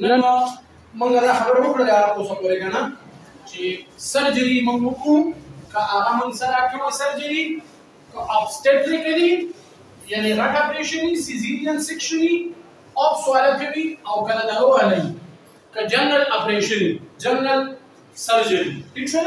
نن موږ دا خبره وکړه دا اوس پورې کنه چې سرجری موږ وکړو که هغه موږ سره کومه سرجری که ابسټریک دی یعنی غټ اپریشن سیزیرین سیکشن او سوال کوي او کله دا وایي که جنرال اپریشن جنرال سرجری ٹھیک شو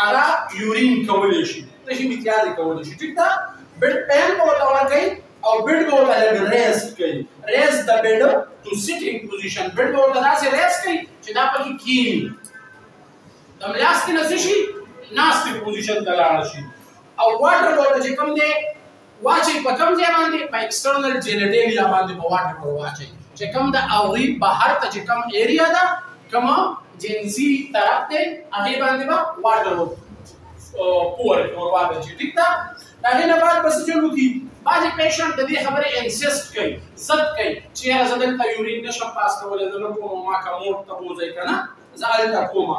هغه یورین کولی شي تشې امتیازې کولی شي ټیک ده بډ پین به ورته ورکوي او بډ به ورته لږ ریس کوي ریس د بډ ټو سیټ ان پوزیشن بډ به ورته داسې ریس کوي چې دا پکې کینی د ملاستې نه څه شي ناستې پوزیشن ته لاړ شي او واټر به ورته چې کوم دی واچي په کوم ځای باندې په ایکسټرنل جینیټیلیا باندې په واټر پر واچي چې کوم د اوغي بهر ته چې کوم ایریا ده کوم جنسي طرف دی هغه باندې به واټر پور پوروا به چې ټیک ده دا نه بعد بس چلو کی باج پیشنټ د دې خبره انسیست کوي زد کوي چې یاره زدل ته یورین نشم پاس کولای زه نه کوم ما کوم ته بوځي کنه زه الټا کومه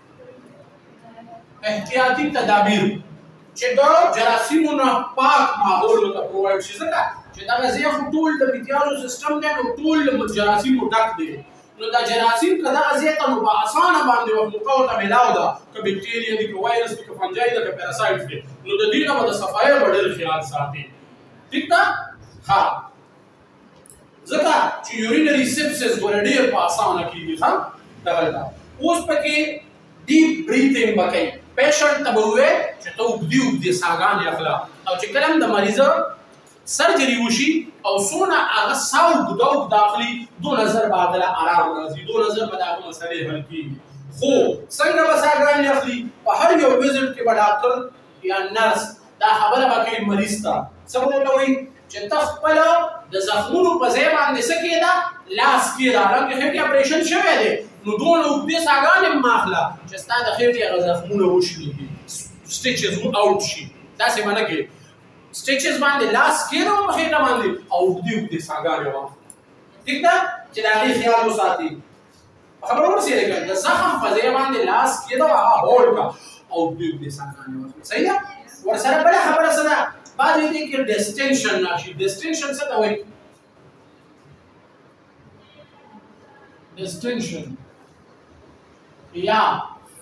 احتیاطي تدابیر چې د جراثیمو نه پاک ماحول ته پرووایډ شي ځکه چې دا ځای خو ټول د میتیازو سیستم دی نو ټول له جراثیمو ډک دی نو دا جراثیم که دغه ځای ته نو په اسانه باندې او موقع ورته میلاو ده که بکټیریا دي که وایرس دي که فنجای ده که پاراسایټ دی نو د دې نه به د صفایۍ به ډېر خیال ساتي ټیک ده ها ځکه چې یورینري سپسس ګوره ډیر په اسانه کیږي ها دغلته اوس پکې ډیپ بریثینګ وکړي پیشنټ ته به وې چې ته وګدي وګدي ساګان اخلا او چې کلم د مریض سرجری وشي او سونه هغه ساو ګدو داخلي دو نظر بعد له آرام راځي دو نظر به دا مسلې حل کیږي خو څنګه به ساګان اخلي په هر یو ویزټ کې به ډاکټر یا نرس دا خبره به کوي مریض ته څه به ورته وایي چې ته خپل د زخمونو په ځای باندې څه کېده لاس کېده هلکه خټې اپریشن شوی دی نو دومره اوږدې ساګانې هم ماخله چې ستا د خټې هغه زخمونه وشلېږي سټیچز مو اوټ شي داسې به نه کوي سټیچز باندې لاس کېده په خټه باندې او اوږدې اوږدې ساګانې واخله ټیک ده چې د هغې خیال وساتي خبره ورسې ده د زخم په ځای باندې لاس کې دا هغه هول کا او دې دې څنګه نه وځي صحیح ده ور سره بل خبره سره بعد دې کې ډیسټنشن راشي ډیسټنشن څه ته وایي ډیسټنشن یا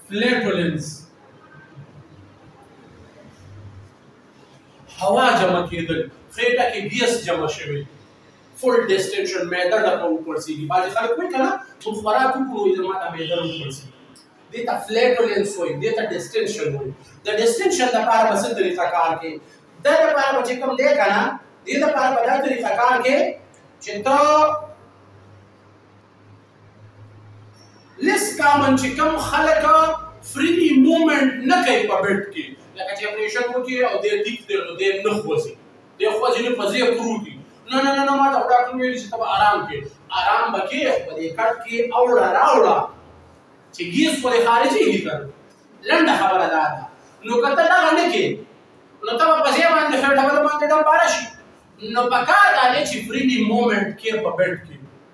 فلیټولنس هوا جمع کېدل خېټه کې ګیس جمع شوی فول ډیسټنشن میدر له په وکړسیږي باندې خلک وایي کنه چې خوراک وکړو یې ما ته میدر وکړسي دې ته فلیټولنس وایي دې ته ډیسټنشن وایي د ډیسټنشن لپاره به څه طریقه کار کوي دا لپاره به چې کوم دی کنه دې لپاره به دا طریقه کار کوي چې ته لیس کامن چې کم خلک فریلی موومنټ نه کوي په بیډ کې لکه چې اپریشن وکړي او د ټیک دی نو د نه خوځي د خوځي نه پځې پروتي نه نه نه ما ته ډاکټر ویل چې تب آرام کې آرام بکې په دې کټ کې اوړه راوړه چې ګیس ولې خارجي نه کړ لنډه خبره ده نو کته دا نه کې نو تب په ځای باندې خټه باندې ډم بارش نو پکار دا چې فریلی موومنټ کې په بیډ کې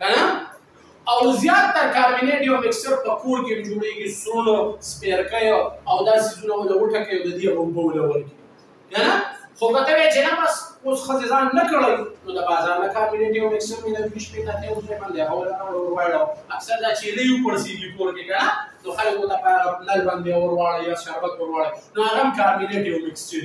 کنه او زیات تر کاربونیټ یو مکسچر په کور کې جوړیږي سونو سپیرکای او داسې سونو له وټه کې د دې او په ولول کې کنه خو کته به چې نه بس اوس خزه ځان نه کړل نو د بازار نه کاربونیټ یو مکسچر مې د فیش په تاسو ته باندې اول اور ورواړو اکثر دا چې لیو پر سی دی کور کې کنه نو خلکو ته په لږ باندې ورواړي یا شربت ورواړي نو هغه کاربونیټ یو مکسچر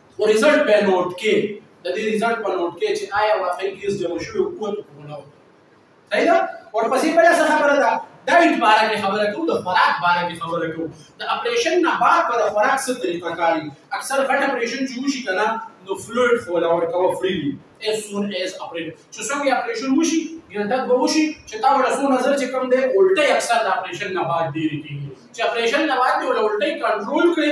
خو ریزلټ به نوټ کې د دې ریزلټ په نوټ کې چې آیا واقعي کیس جمع شوی قوت کوم نه صحیح ده ورپسې بله څه خبره ده ډایټ باره کې خبره کوو د خوراک باره کې خبره کوو د اپریشن نه بعد پر خوراک څه طریقه کاری اکثر غټ اپریشن چې وشي کنه نو فلوید فولا ورکوه فریلی as soon as اپریل چې څنګه اپریشن وشي یو دغه به وشي چې تا ولا سو نظر چې کم دی الټه اکثر د اپریشن نه بعد ډیر کیږي چې اپریشن نه بعد دی ولا الټه کنټرول کړي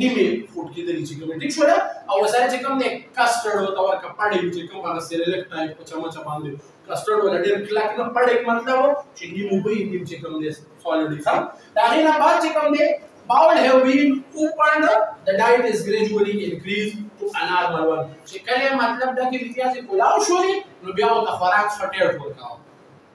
نیمه فوټ کېدلې چې کومې ټیک شوله او وسایل چې کوم دی کسټرډ ورته ورکه پړې چې کوم هغه سیریلک ټایپ په چمچه باندې کسټرډ ولا ډېر کلک نه پړې مطلب چې نیم اوبه یې نیم چې کوم دی سالډ ښه د هغې نه بعد چې کوم دی باول هیو بین اوپنډ د ډایټ از ګریجولی انکریز ټو ان نارمل ون چې کله مطلب دا کې امتیاز کولاو شولې نو بیا ورته خوراک سټیټ ورکاو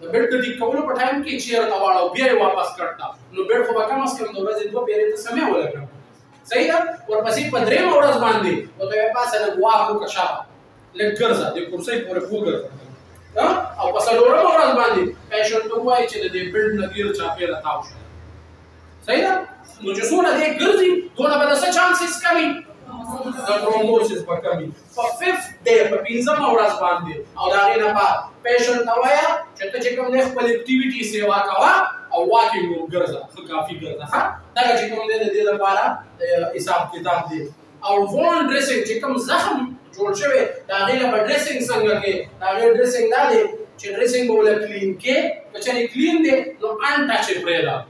د بیډ د ټیک کولو په ټایم کې چیر ته واړو بیا یې واپس کټ دا نو بیډ خو به کم اس کم د ورځې دوه پیرې ته سمې ولګم صحیح ده ورپسې په درې ورځ باندې او ته پاسه لږ واه کو کشا لږ ګرځه د کرسۍ پورې خو ګرځه او په څلورم ورځ باندې پیشن ته وایي چې د دې بیډ نه ډیر چا پیره تاو شو صحیح ده نو چې څونه دې ګرځي دونه به د څه چانسز کمی د ترومبوسس به کمی په فیف دی په پنځمه ورځ باندې او دا غي نه بعد پیشن ته وایا چې ته چې کوم نه خپل اکټیویټي سیوا کوا او واکې مو ګرځه خو کافي ګرځه ها دا چې کوم نه دې لپاره حساب کتاب دی او وون ډریسینګ چې کوم زخم جوړ شوی دا غي له ډریسینګ څنګه کې دا غي ډریسینګ دا دی چې ډریسینګ ولا کلین کې کچې کلین دی نو ان ټچ پرې دا